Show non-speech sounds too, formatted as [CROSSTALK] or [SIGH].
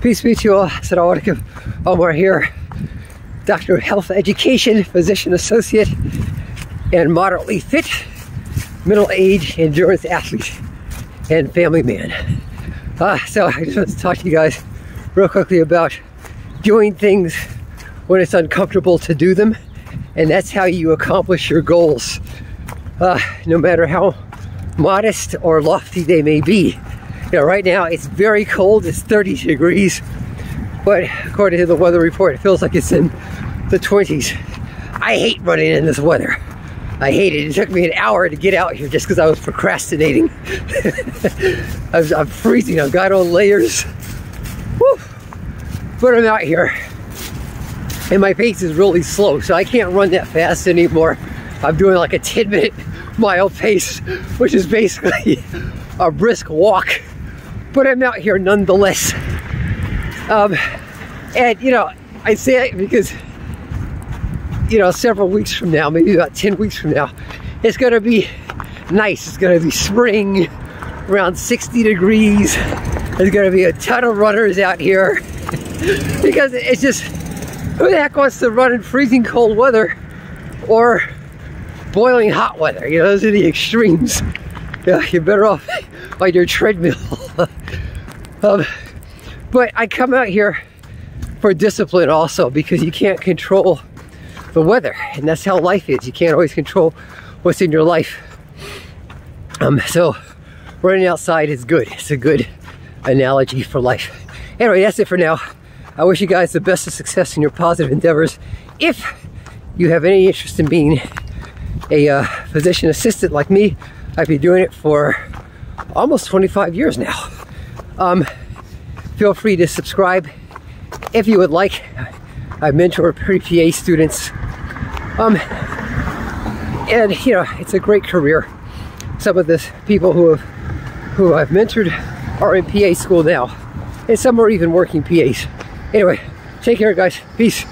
Peace be to you all. Assalamu alaikum. Omar here, Doctor of Health Education, Physician Associate, and moderately fit, middle-aged endurance athlete, and family man. Uh, so I just want to talk to you guys real quickly about doing things when it's uncomfortable to do them, and that's how you accomplish your goals, uh, no matter how modest or lofty they may be. [LAUGHS] You right now it's very cold, it's 30 degrees, but according to the weather report, it feels like it's in the 20s. I hate running in this weather. I hate it. It took me an hour to get out here just because I was procrastinating. [LAUGHS] I am freezing. I've got on layers. Woo. But I'm out here. And my pace is really slow, so I can't run that fast anymore. I'm doing like a 10 minute mile pace, which is basically [LAUGHS] a brisk walk but I'm out here nonetheless. Um, and you know, I say it because you know, several weeks from now, maybe about 10 weeks from now, it's gonna be nice. It's gonna be spring, around 60 degrees. There's gonna be a ton of runners out here [LAUGHS] because it's just, who the heck wants to run in freezing cold weather or boiling hot weather? You know, those are the extremes. Yeah, you're better off on your treadmill. [LAUGHS] um, but I come out here for discipline also because you can't control the weather and that's how life is. You can't always control what's in your life. Um, so running outside is good. It's a good analogy for life. Anyway, that's it for now. I wish you guys the best of success in your positive endeavors. If you have any interest in being a uh, physician assistant like me, I've been doing it for almost 25 years now. Um, feel free to subscribe if you would like. I mentor pre-PA students. Um, and you know, it's a great career. Some of the people who have who I've mentored are in PA school now. And some are even working PAs. Anyway, take care guys. Peace.